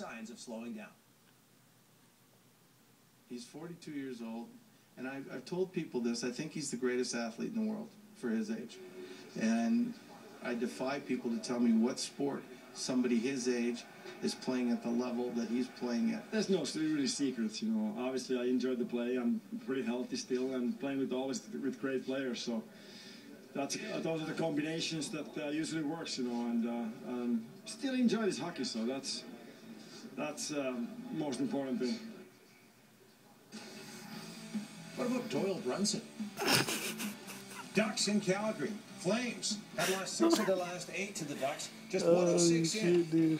signs of slowing down. He's 42 years old, and I've, I've told people this. I think he's the greatest athlete in the world for his age. And I defy people to tell me what sport somebody his age is playing at the level that he's playing at. There's no really secrets, you know. Obviously, I enjoy the play. I'm pretty healthy still, and playing with always with great players. So that's those are the combinations that uh, usually works, you know. And uh, um, still enjoy this hockey, so that's that's um, most important thing. What about Doyle Brunson? Ducks in Calgary. Flames have lost six of the last eight to the Ducks. Just Oh, 106 shit, in. dude.